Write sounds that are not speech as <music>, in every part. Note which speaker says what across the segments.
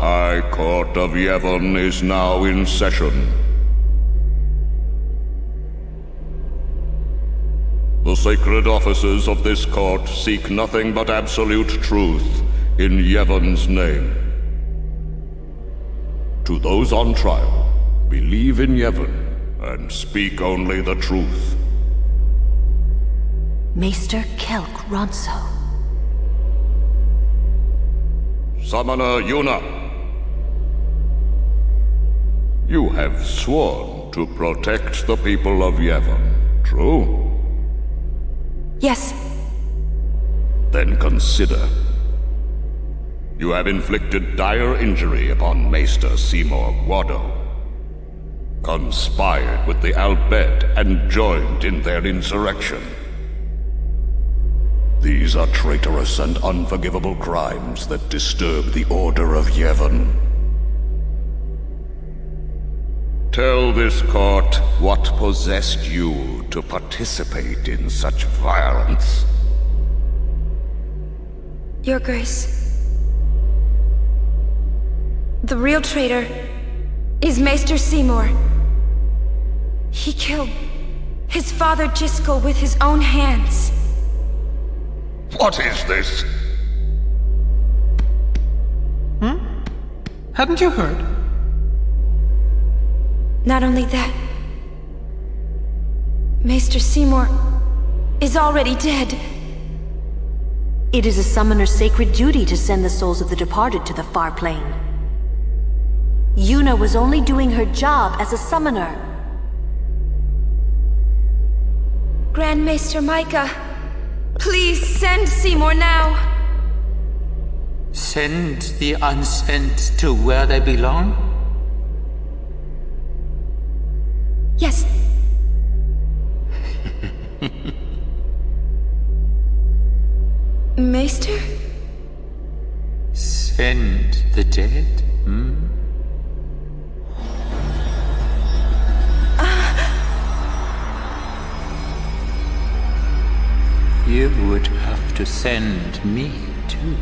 Speaker 1: High Court of Yevon is now in session. The sacred officers of this court seek nothing but absolute truth in Yevon's name. To those on trial, believe in Yevon and speak only the truth.
Speaker 2: Maester Kelk Ronso.
Speaker 1: Summoner Yuna. You have sworn to protect the people of Yevon, true?
Speaker 2: Yes.
Speaker 1: Then consider. You have inflicted dire injury upon Maester Seymour Guado. Conspired with the Al Bhed and joined in their insurrection. These are traitorous and unforgivable crimes that disturb the Order of Yevon. Tell this court what possessed you to participate in such violence.
Speaker 3: Your Grace. The real traitor is Maester Seymour. He killed his father Jyscal with his own hands.
Speaker 1: What is this?
Speaker 4: Hmm? Hadn't you heard?
Speaker 3: Not only that, Maester Seymour is already dead.
Speaker 2: It is a summoner's sacred duty to send the souls of the departed to the far plane. Yuna was only doing her job as a summoner.
Speaker 3: Grand Maester Micah, please send Seymour now.
Speaker 5: Send the unsent to where they belong?
Speaker 3: Maester?
Speaker 5: Send the dead, hmm? You would have to send me, too.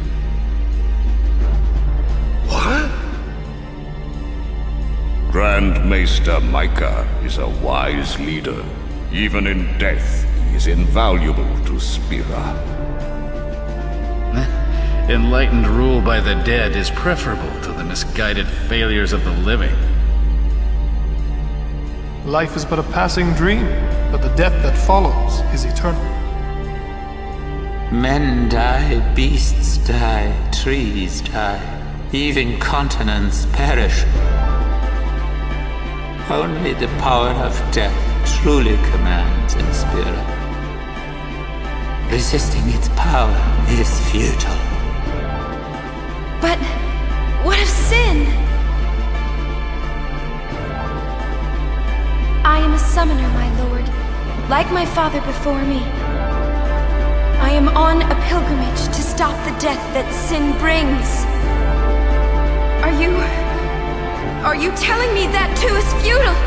Speaker 1: What? Grand Maester Micah is a wise leader. Even in death, he is invaluable to Spira.
Speaker 6: Enlightened rule by the dead is preferable to the misguided failures of the living.
Speaker 4: Life is but a passing dream, but the death that follows is eternal.
Speaker 5: Men die, beasts die, trees die, even continents perish. Only the power of death truly commands in Spira. Resisting its power is futile.
Speaker 3: But what of sin? I am a summoner, my lord, like my father before me. I am on a pilgrimage to stop the death that sin brings. Are you... Are you telling me that too is futile?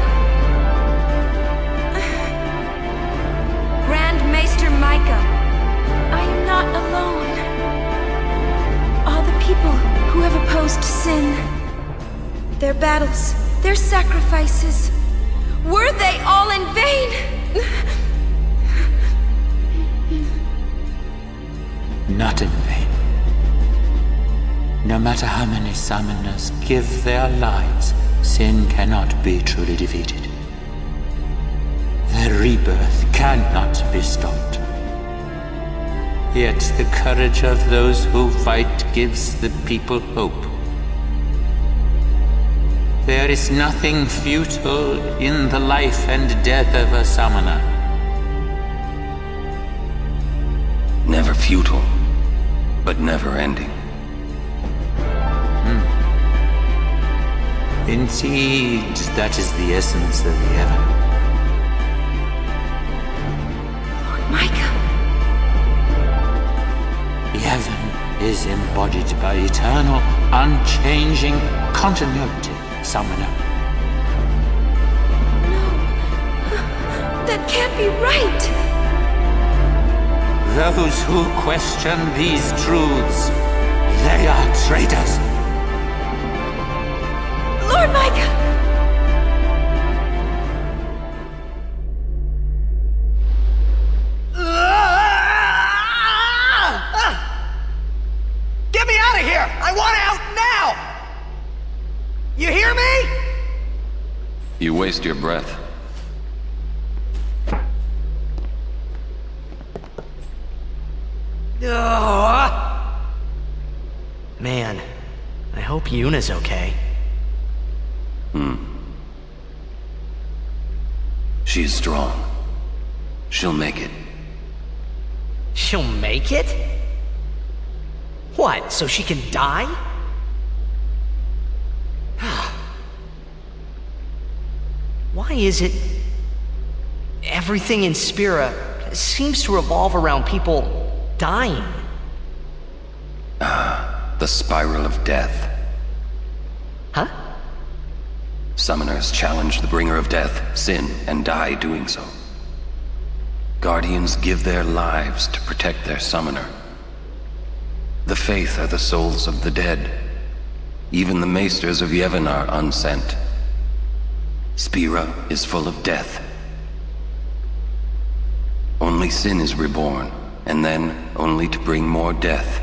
Speaker 3: <sighs> Grand Maester Micah, I am not alone. Who have opposed sin, their battles, their sacrifices, were they all in vain?
Speaker 5: Not in vain. No matter how many summoners give their lives, sin cannot be truly defeated. Their rebirth cannot be stopped. Yet the courage of those who fight gives the people hope. There is nothing futile in the life and death of a summoner.
Speaker 7: Never futile, but never ending. Hmm.
Speaker 5: Indeed, that is the essence of the heaven. Is embodied by eternal, unchanging continuity, Summoner.
Speaker 3: No. That can't be right.
Speaker 5: Those who question these truths, they are traitors.
Speaker 8: Lord
Speaker 7: Micah! Waste your breath.
Speaker 9: Man, I hope Yuna's okay. Hmm.
Speaker 7: She's strong. She'll make it.
Speaker 9: She'll make it? What, so she can die? Why is it everything in Spira seems to revolve around people dying?
Speaker 7: Ah, The spiral of death.
Speaker 9: Huh?
Speaker 7: Summoners challenge the bringer of death, sin, and die doing so. Guardians give their lives to protect their summoner. The Fayth are the souls of the dead. Even the maesters of Yevon are unsent. Spira is full of death. Only sin is reborn, and then only to bring more death.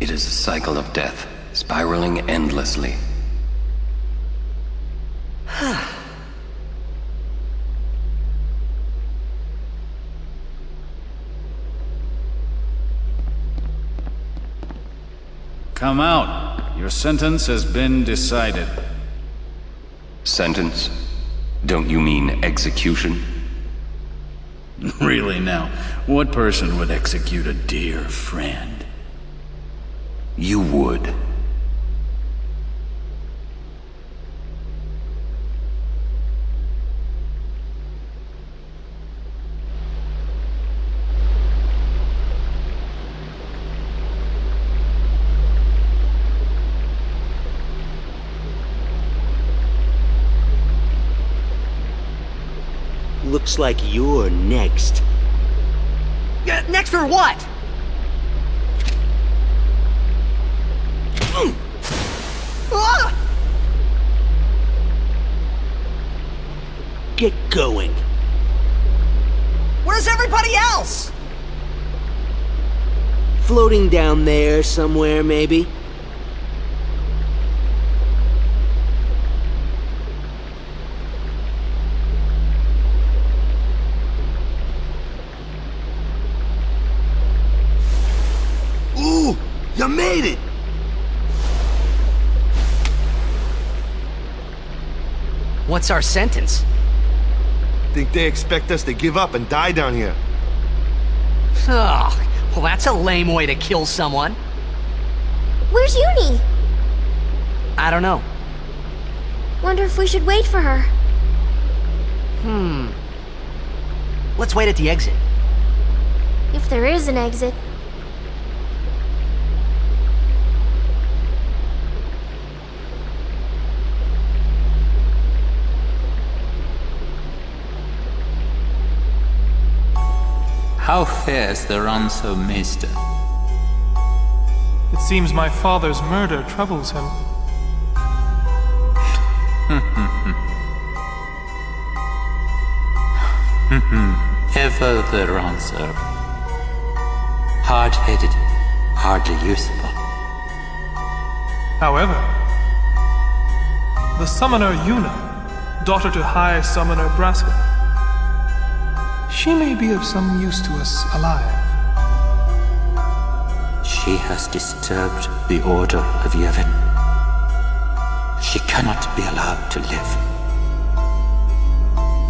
Speaker 7: It is a cycle of death, spiraling endlessly.
Speaker 6: Come out. Your sentence has been decided.
Speaker 7: Sentence? Don't you mean execution? <laughs>
Speaker 6: Really now, what person would execute a dear friend?
Speaker 7: You would.
Speaker 10: Looks like you're next.
Speaker 9: Next for what?
Speaker 8: Ah! <gasps>
Speaker 10: Get going.
Speaker 8: Where's everybody else?
Speaker 10: Floating down there somewhere, maybe?
Speaker 11: Ooh, you made it!
Speaker 9: What's our sentence?
Speaker 11: Think they expect us to give up and die down here?
Speaker 9: Ugh, well that's a lame way to kill someone.
Speaker 12: Where's Yunie?
Speaker 9: I don't know.
Speaker 12: Wonder if we should wait for her.
Speaker 9: Hmm. Let's wait at the exit.
Speaker 12: If there is an exit.
Speaker 5: How fares the Ronso Maester?
Speaker 4: It seems my father's murder troubles him. <laughs>
Speaker 5: Ever the Ronso. Hard-headed, hardly usable.
Speaker 4: However, the summoner Yuna, daughter to High Summoner Braska, she may be of some use to us alive.
Speaker 5: She has disturbed the order of Yevon. She cannot be allowed to live.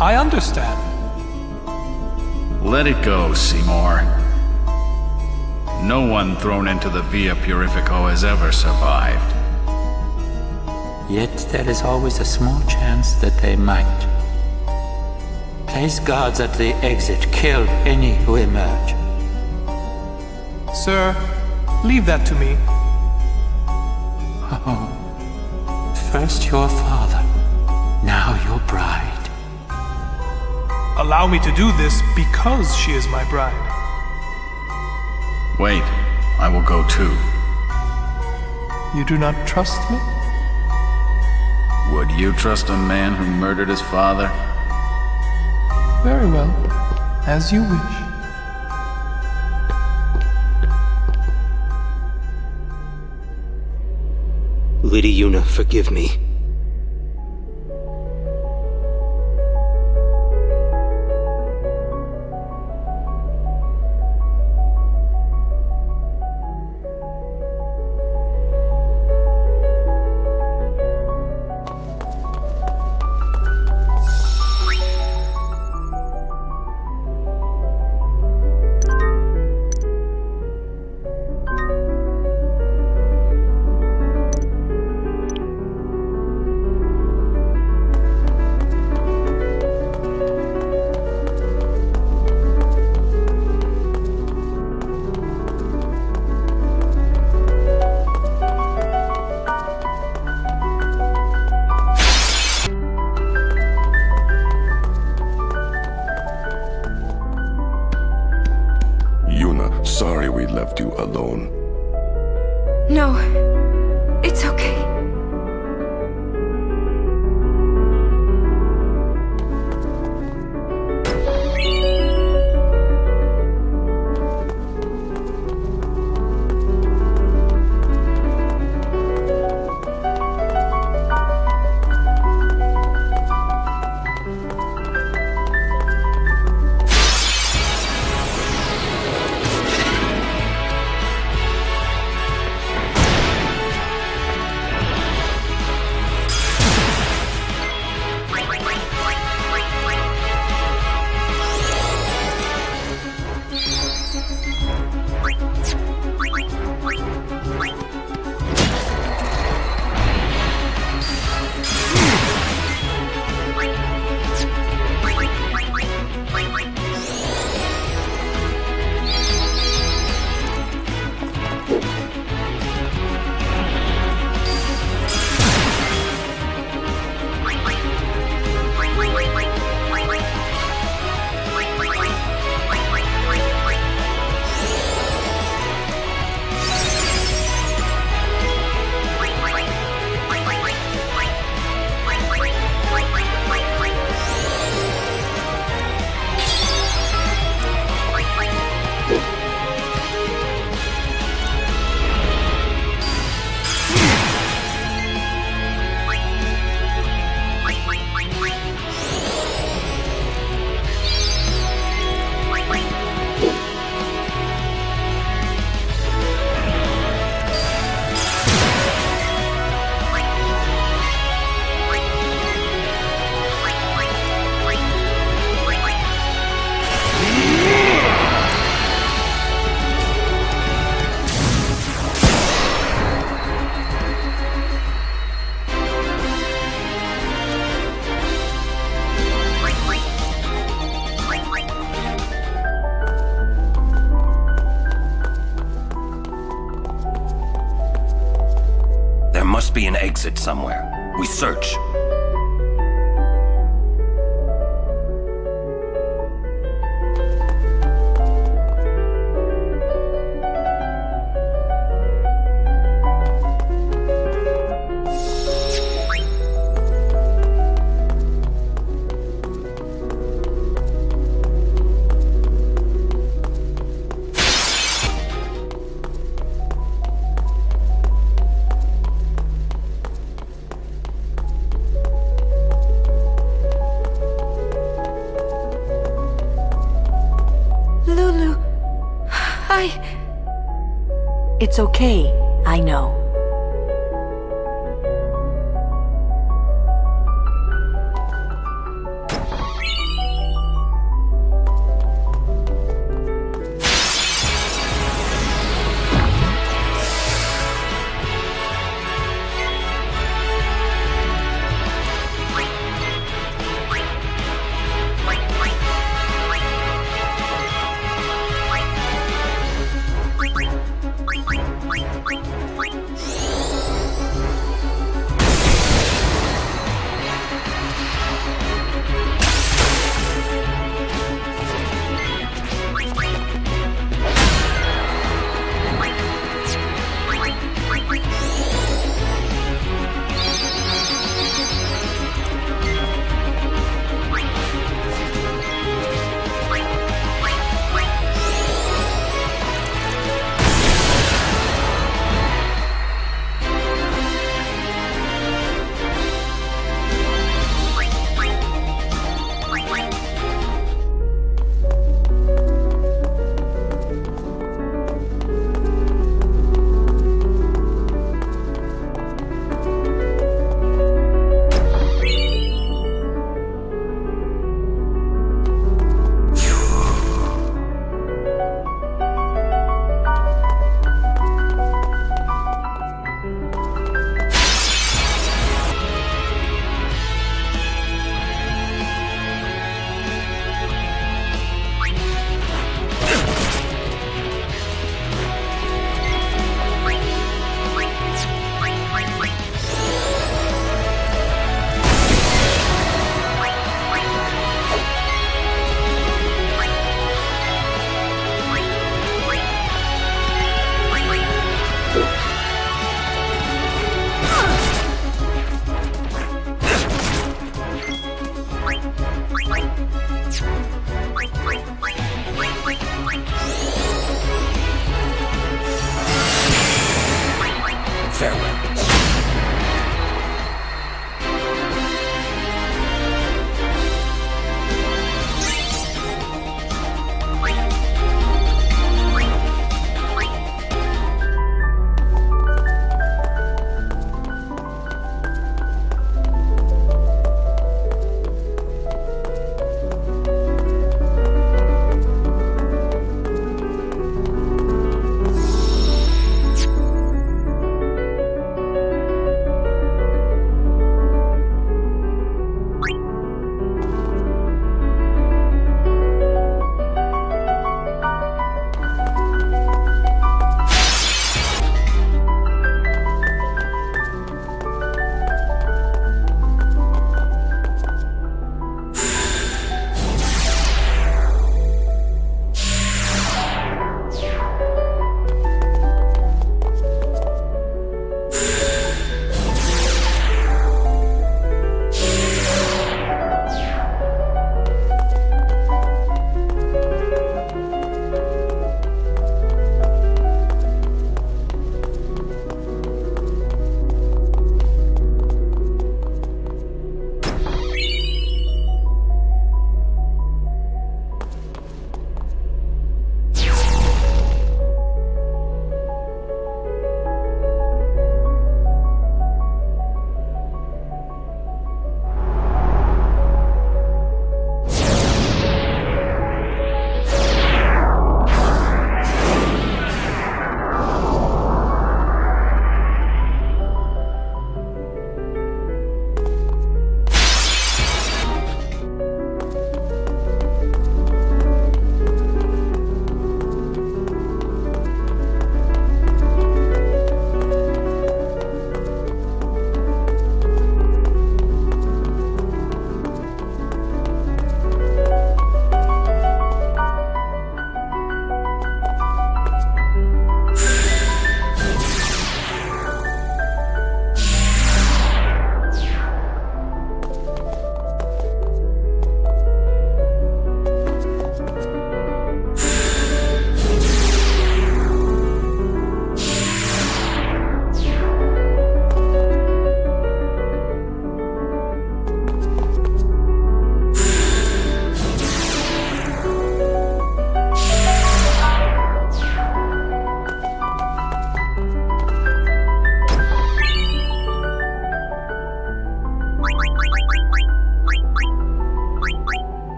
Speaker 4: I understand.
Speaker 6: Let it go, Seymour. No one thrown into the Via Purifico has ever survived.
Speaker 5: Yet there is always a small chance that they might. Place God that the exit killed any who emerge.
Speaker 4: Sir, leave that to me. Oh.
Speaker 5: First your father, now your bride.
Speaker 4: Allow me to do this because she is my bride.
Speaker 6: Wait, I will go too.
Speaker 4: You do not trust me?
Speaker 6: Would you trust a man who murdered his father?
Speaker 4: Very well. As you wish.
Speaker 13: Lady Yuna, forgive me.
Speaker 7: Wait. It's okay, I
Speaker 2: know.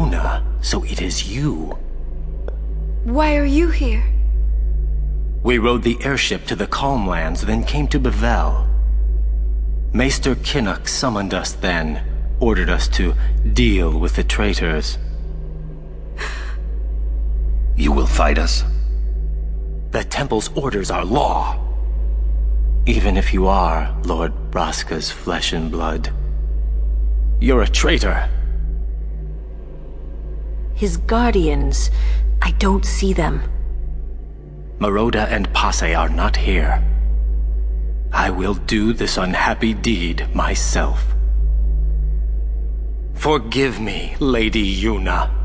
Speaker 10: Lady Yuna, so it is you.
Speaker 3: Why are you here?
Speaker 10: We rode the airship to the Calm Lands, then came to Bevelle. Maester Kinoc summoned us then, ordered us to deal with the traitors.
Speaker 7: You will fight us?
Speaker 10: The Temple's orders are law. Even if you are Lord Braska's flesh and blood, you're a traitor.
Speaker 2: His guardians, I don't see them.
Speaker 10: Maroda and Pacce are not here. I will do this unhappy deed myself. Forgive me, Lady Yuna.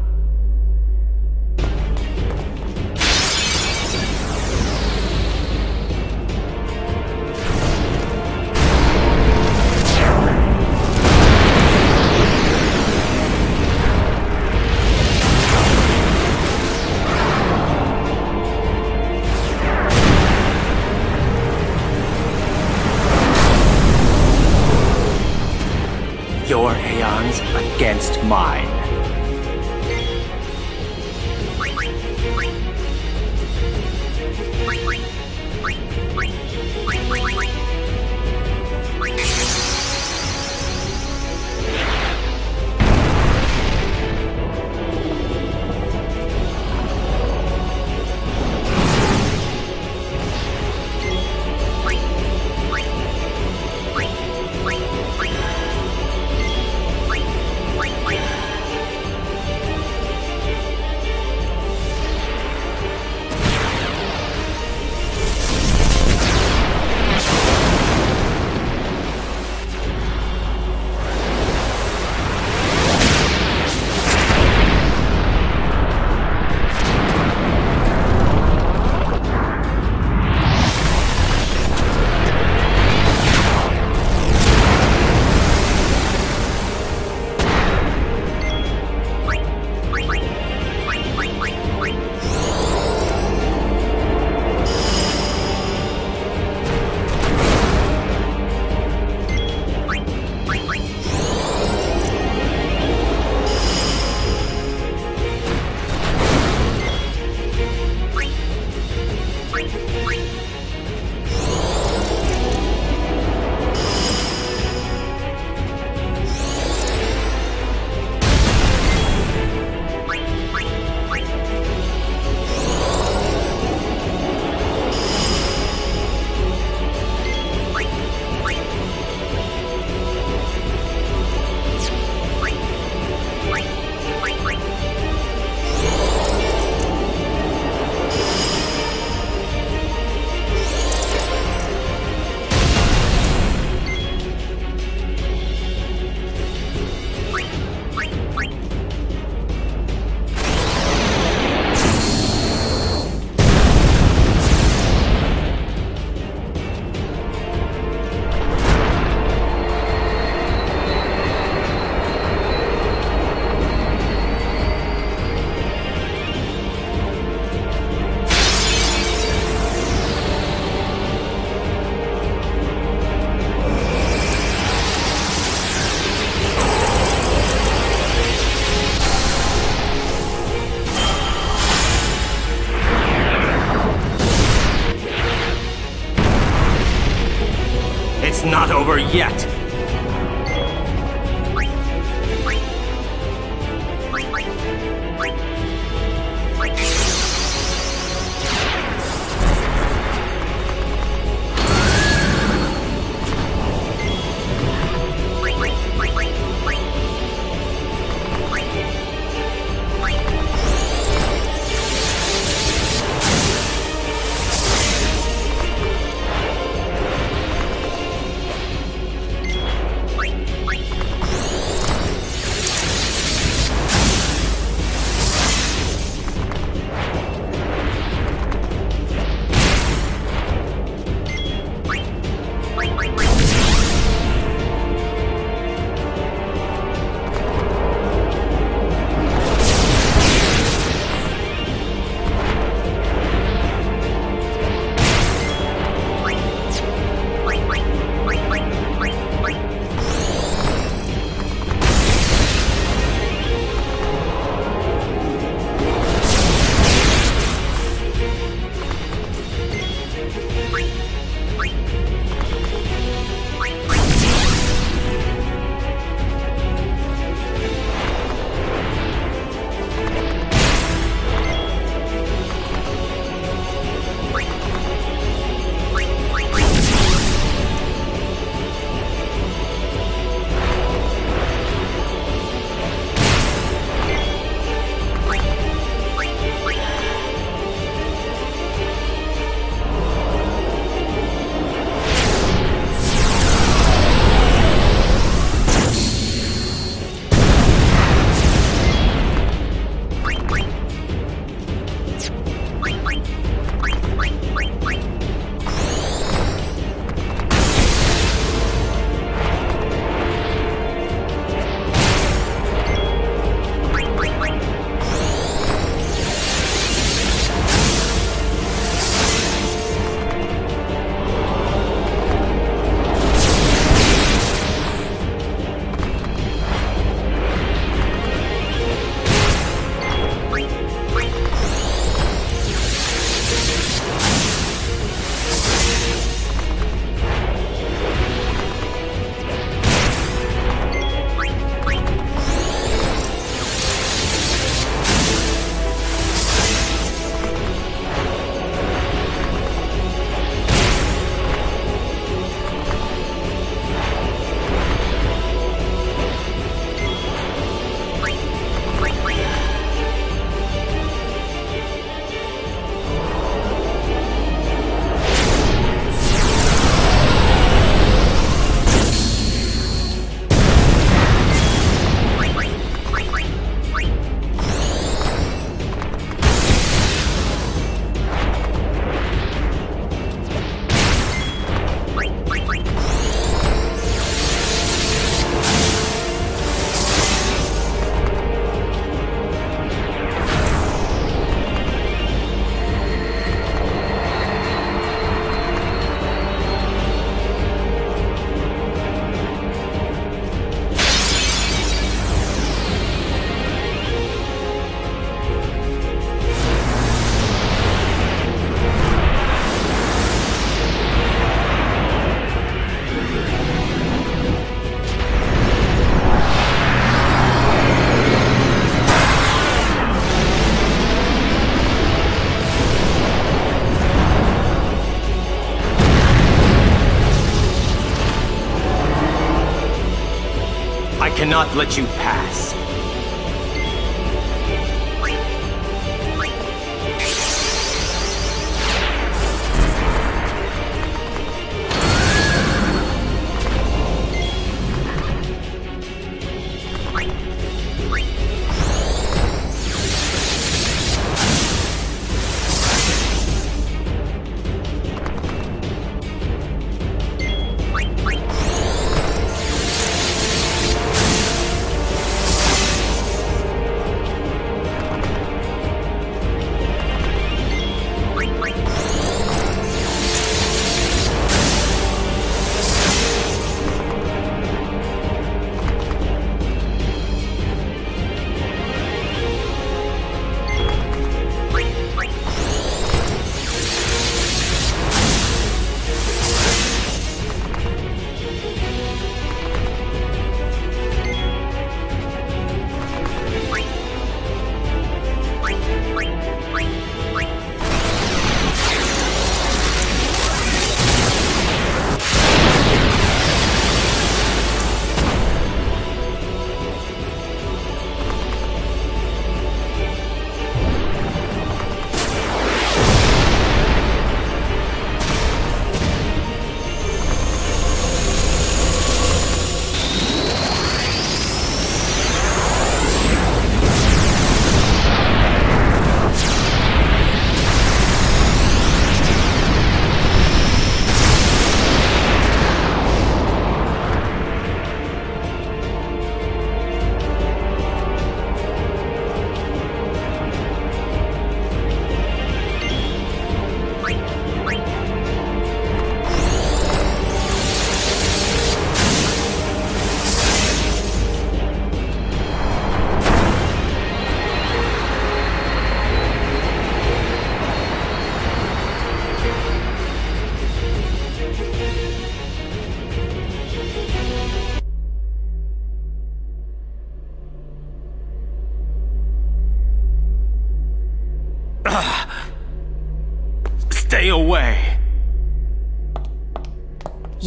Speaker 10: Not over yet. Cannot let you pass.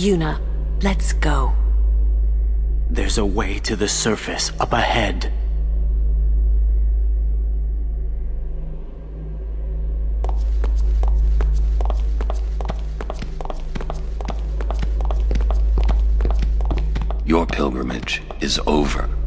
Speaker 2: Yuna, let's go.
Speaker 10: There's a way to the surface up ahead.
Speaker 7: Your pilgrimage is over.